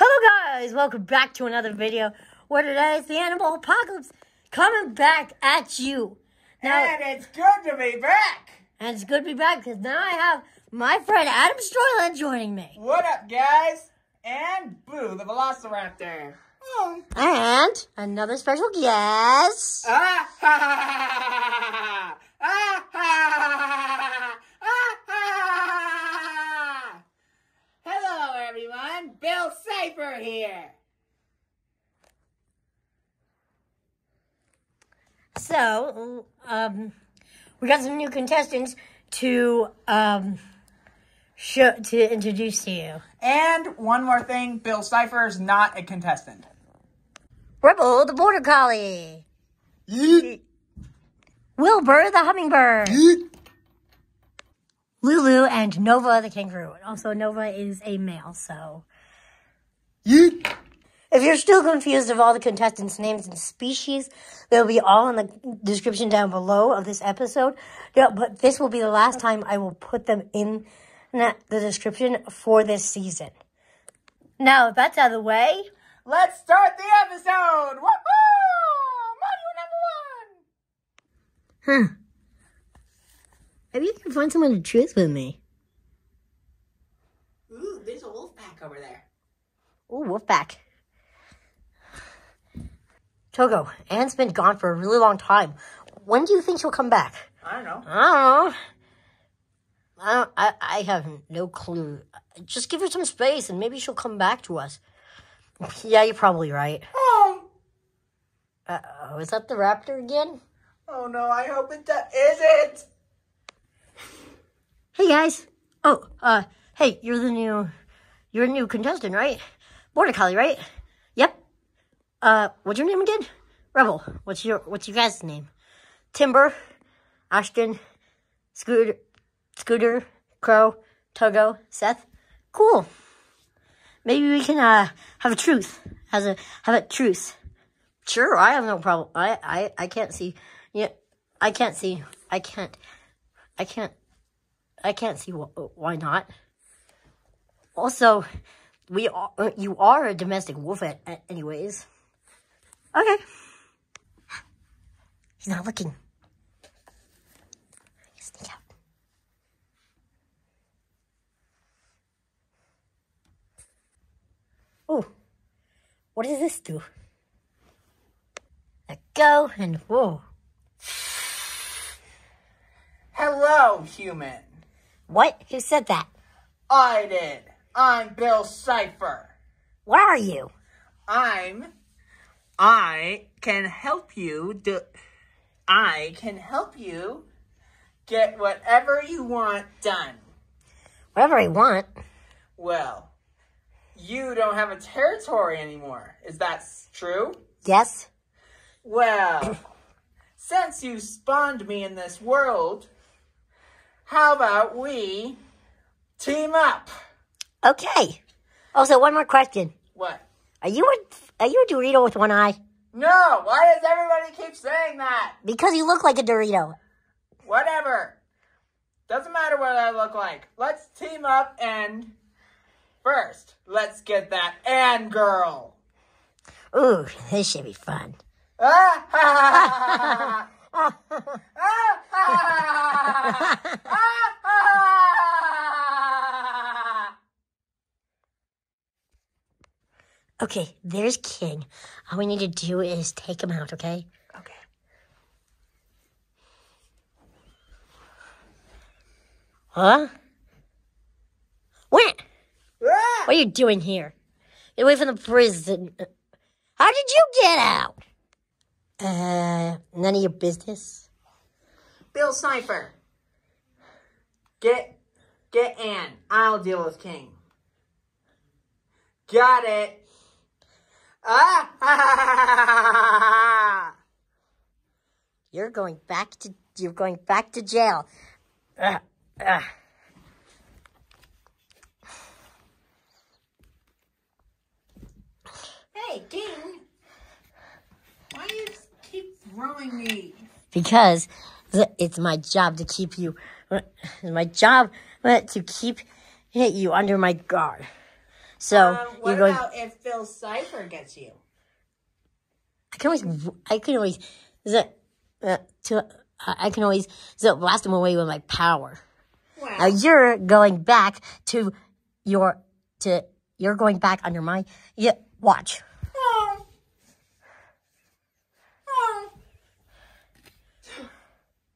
Hello guys, welcome back to another video where today is the Animal Apocalypse coming back at you. Now, and it's good to be back. And it's good to be back because now I have my friend Adam's Toyland joining me. What up guys? And Blue the Velociraptor. Oh. And another special guest. Ah, ha, ha, ha, ah, ha, everyone. Bill Cipher here. So, um, we got some new contestants to um, show, to introduce to you. And one more thing, Bill Cipher is not a contestant. Rebel the Border Collie. Yeet. Wilbur the Hummingbird. Yeet. Lulu and Nova the kangaroo. And also, Nova is a male, so. Yeet. If you're still confused of all the contestants' names and species, they'll be all in the description down below of this episode. Yeah, but this will be the last time I will put them in the description for this season. Now, if that's out of the way, let's start the episode! Woohoo! Module number one! Huh. Maybe you can find someone to choose with me. Ooh, there's a wolf pack over there. Ooh, wolf pack. Togo, Anne's been gone for a really long time. When do you think she'll come back? I don't know. I don't know. I don't, I, I have no clue. Just give her some space and maybe she'll come back to us. Yeah, you're probably right. Oh. Uh oh, is that the raptor again? Oh no, I hope it is it. Hey guys. Oh, uh, hey, you're the new, you're a new contestant, right? Border Collie, right? Yep. Uh, what's your name again? Rebel. What's your, what's your guys' name? Timber, Ashton, Scooter, Scooter, Crow, Togo, Seth. Cool. Maybe we can, uh, have a truce. Has a, have a truce. Sure, I have no problem. I, I, I can't see. Yeah, I can't see. I can't. I can't I can't see wh why not. Also, we are, you are a domestic wolf at, at anyways. Okay. He's not looking. Sneak out. Oh, what does this do? Let go and whoa. Hello, human. What? Who said that? I did. I'm Bill Cipher. Where are you? I'm. I can help you do. I can help you get whatever you want done. Whatever I want? Well, you don't have a territory anymore. Is that true? Yes. Well, since you spawned me in this world, how about we team up? Okay. Also, one more question. What? Are you a are you a Dorito with one eye? No. Why does everybody keep saying that? Because you look like a Dorito. Whatever. Doesn't matter what I look like. Let's team up and first, let's get that and girl. Ooh, this should be fun. Ah! okay, there's King. All we need to do is take him out, okay? Okay. Huh? What? Ah! What are you doing here? Get away from the prison. How did you get out? Uh, none of your business. Bill Cipher. Get, get Anne. I'll deal with King. Got it. Ah! You're going back to, you're going back to jail. Uh, uh. Hey, King. Why do you keep throwing me? Because it's my job to keep you, my job to keep you under my guard. So Um, what you're going. about if Bill Cipher gets you? I can always. I can always. The, uh, to, I can always so blast him away with my power. Well, Now you're going back to your to you're going back under my yeah watch. oh. Oh.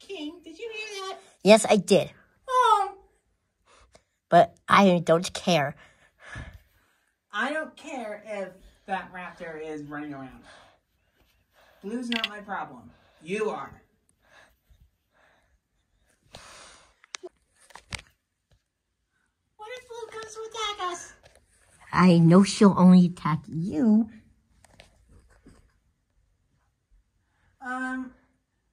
King, did you hear that? Yes, I did, Oh. but I don't care. I don't care if that raptor is running around. Blue's not my problem. You are. What if Blue comes to attack us? I know she'll only attack you. Um,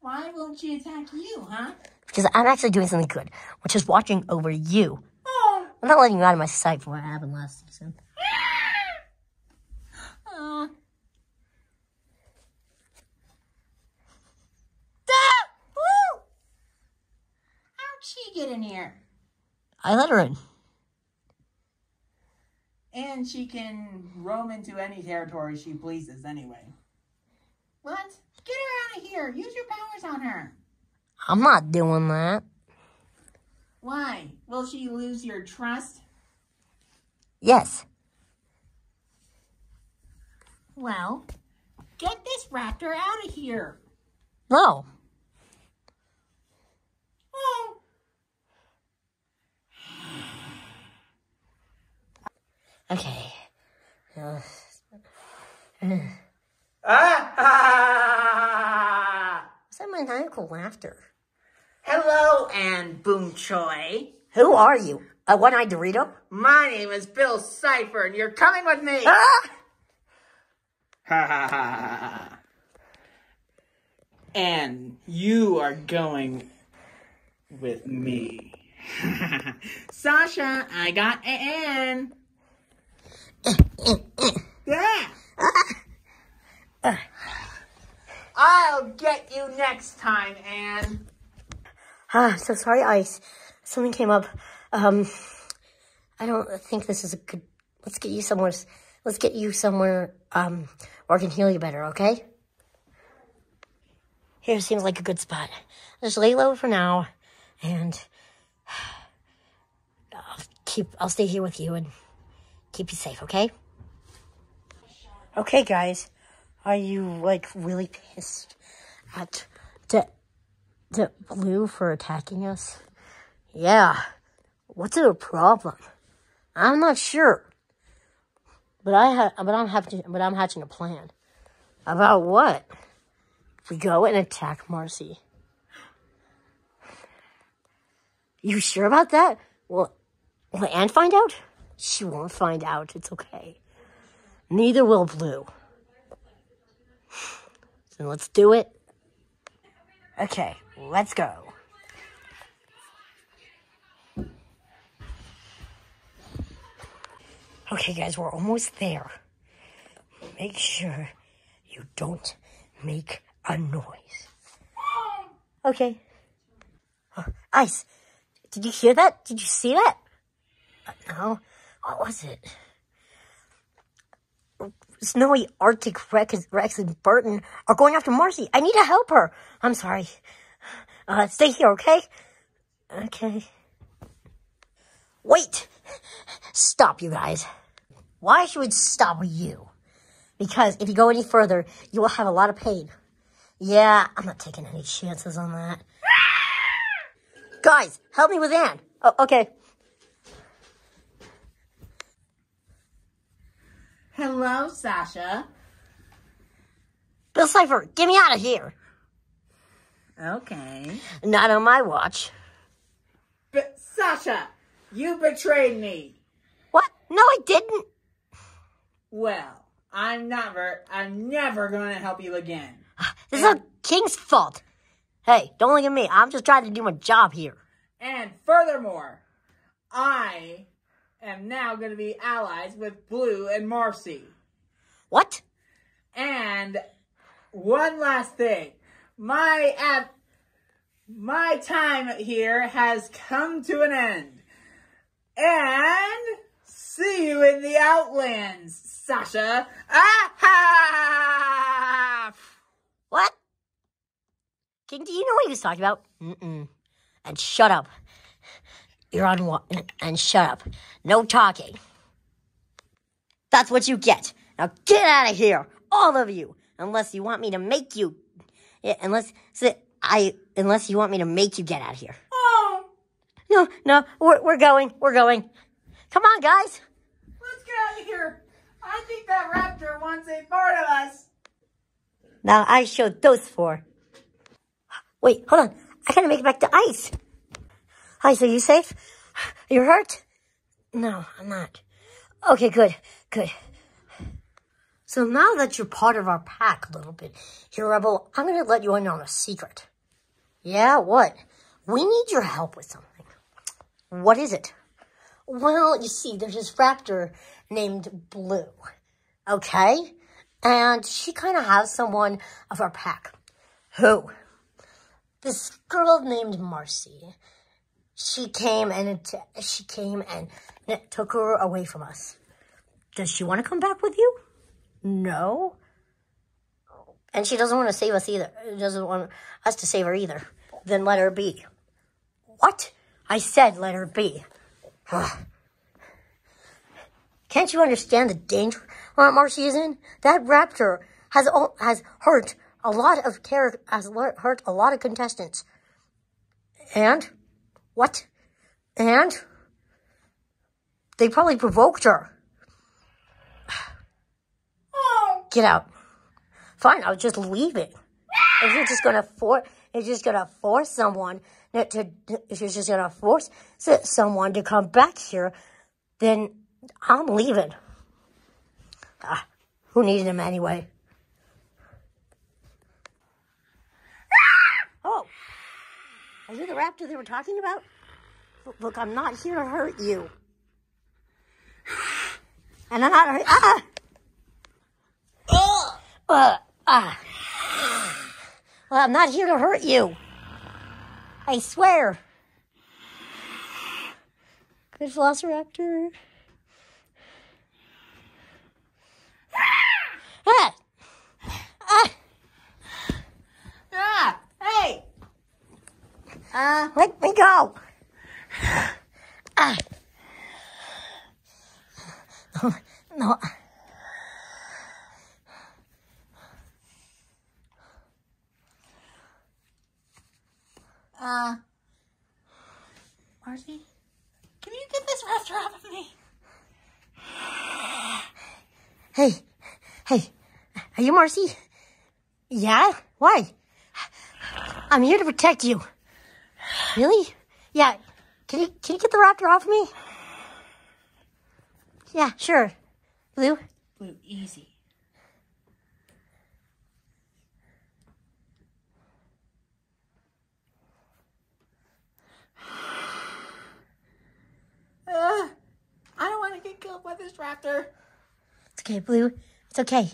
why won't she attack you, huh? Because I'm actually doing something good, which is watching over you. I'm not letting you out of my sight for what happened last season. Woo! How'd she get in here? I let her in. And she can roam into any territory she pleases anyway. What? Get her out of here. Use your powers on her. I'm not doing that. Why? Will she lose your trust? Yes. Well, get this raptor out of here. No. Oh. Okay. Uh, Ah! Is that maniacal laughter? Hello, Anne Boom Choi. Who are you? A one-eyed Dorito? My name is Bill Cipher, and you're coming with me. Ah! Ha ha ha. And you are going with me. Sasha, I got Anne. Eh, eh, eh. yeah. Ah! I'll get you next time, Anne. Ah, so sorry, Ice. Something came up. Um, I don't think this is a good. Let's get you somewhere. Let's get you somewhere. Um, where I can heal you better. Okay. Here seems like a good spot. Just lay low for now, and I'll keep. I'll stay here with you and keep you safe. Okay. Okay, guys. Are you like really pissed at the the blue for attacking us? Yeah. What's their problem? I'm not sure. But I ha- but I'm hatching but I'm hatching a plan. About what? We go and attack Marcy. You sure about that? Well, will Anne find out? She won't find out. It's okay. Neither will Blue. So let's do it. Okay, let's go. Okay, guys, we're almost there. Make sure you don't make a noise. Okay. Ice, did you hear that? Did you see that? Uh, no. What was it? Snowy, Arctic, Rex, Rex, and Burton are going after Marcy. I need to help her. I'm sorry. Uh, stay here, okay? Okay. Wait! Stop, you guys. Why should we stop you? Because if you go any further, you will have a lot of pain. Yeah, I'm not taking any chances on that. guys, help me with Anne. Oh, okay. Hello, Sasha. Bill Cipher, get me out of here. Okay. Not on my watch. But Sasha, you betrayed me. What? No, I didn't. Well, I'm never, I'm never going to help you again. This is King's fault. Hey, don't look at me. I'm just trying to do my job here. And furthermore, I am now going to be allies with Blue and Marcy. What? And one last thing, my at my time here has come to an end. And See you in the Outlands, Sasha. Ah! What? King, do you know what he was talking about? Mm-mm. And shut up. You're on one. And shut up. No talking. That's what you get. Now get out of here, all of you. Unless you want me to make you. Yeah, unless so I. Unless you want me to make you get out of here. Oh, No, no, we're we're going. We're going. Come on, guys. let's get out of here. I think that raptor wants a part of us. Now I showed those four. Wait, hold on. I gotta make it back to Ice. Ice, so you safe? You're hurt? No, I'm not. Okay, good, good. So now that you're part of our pack a little bit, here, Rebel, I'm gonna let you in on a secret. Yeah, what? We need your help with something. What is it? Well, you see, there's this raptor named Blue. Okay? And she kind of has someone of our pack. Who? This girl named Marcy. She came and it, she came and it took her away from us. Does she want to come back with you? No. And she doesn't want to save us either. Doesn't want us to save her either. Then let her be. What? I said let her be. Can't you understand the danger Aunt Marcy is in? That raptor has has hurt a lot of char- has hurt a lot of contestants. And what? And they probably provoked her. Get out. Fine, I'll just leave it. If you're just gonna force, if you're just gonna force someone to, to, if you're just gonna force someone to come back here, then I'm leaving. Ah, who needed him anyway? Oh, are you the raptor they were talking about? Look, I'm not here to hurt you. And I'm not hurt. Ah! Uh, ah. Well, I'm not here to hurt you. I swear. Good Velociraptor. Ah! ah, hey. Uh, let me go. Ah. No. Uh, Marcy, can you get this raptor off of me? Hey, hey, are you Marcy? Yeah? Why? I'm here to protect you. Really? Yeah. Can you can you get the raptor off me? Yeah, sure. Blue? Blue, easy. Uh, I don't want to get killed by this raptor. It's okay, Blue. It's okay.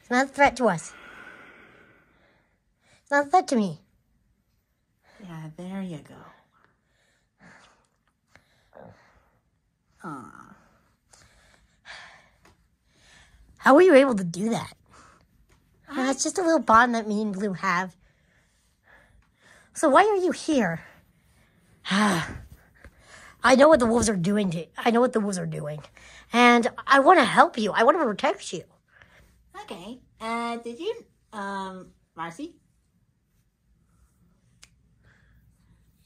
It's not a threat to us. It's not a threat to me. There you go. Aw. How were you able to do that? Uh, it's just a little bond that me and Blue have. So why are you here? I know what the wolves are doing to I know what the wolves are doing. And I want to help you. I want to protect you. Okay. Uh, did you, um, Marcy,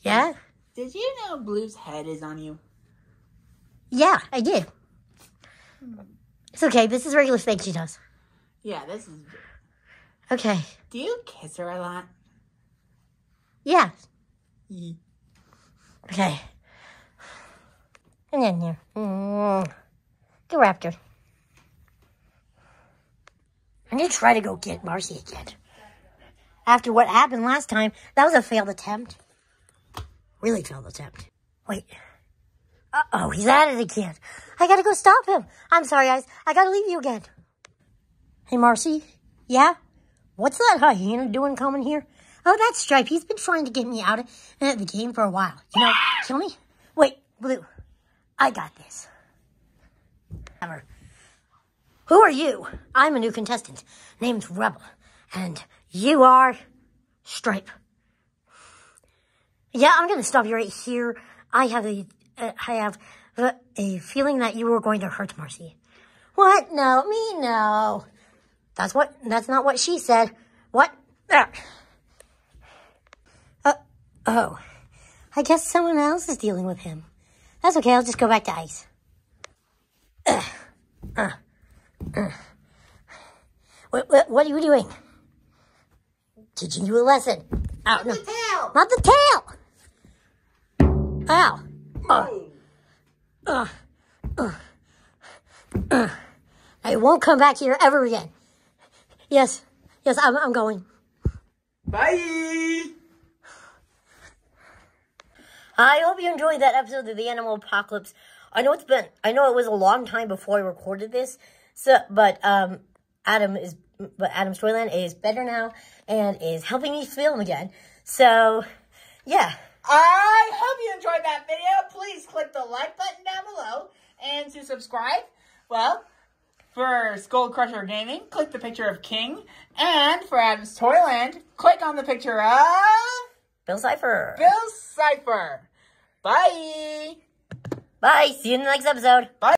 Yeah? did you know Blue's head is on you? Yeah, I did. It's okay. This is regular thing she does. Yeah, this is. Okay. Do you kiss her a lot? Yeah. Ye- Okay. And then here. Mm. Go Raptor. I'm gonna try to go get Marcy again. After what happened last time, that was a failed attempt. Really failed attempt. Wait. Uh oh, he's at it again. I gotta go stop him. I'm sorry, guys. I gotta leave you again. Hey, Marcy. Yeah? What's that hyena doing coming here? Oh, that's Stripe. He's been trying to get me out of the game for a while. You know, kill me? Wait, Blue. I got this. Ever. Who are you? I'm a new contestant named Rebel, and you are Stripe. Yeah, I'm gonna stop you right here. I have a, uh, I have a, feeling that you were going to hurt Marcy. What? No, me no. That's what. That's not what she said. What? There. Uh, oh. I guess someone else is dealing with him. That's okay. I'll just go back to Ice. Uh, uh, uh. What, what, what are you doing? Teaching you a lesson. Ow, no. The tail. Not the tail! Ow. Uh, uh, uh. I won't come back here ever again. Yes, yes, I'm, I'm going. Bye. I hope you enjoyed that episode of the Animal Apocalypse. I know it's been, I know it was a long time before I recorded this, so, but, um, Adam is, but Adam's Toyland is better now and is helping me film again. So, yeah. I hope you enjoyed that video. Please click the like button down below and to subscribe. Well, for Skull Crusher Gaming, click the picture of King. And for Adam's Toyland, click on the picture of Bill Cipher. Bill Cipher. Bye. Bye. See you in the next episode. Bye.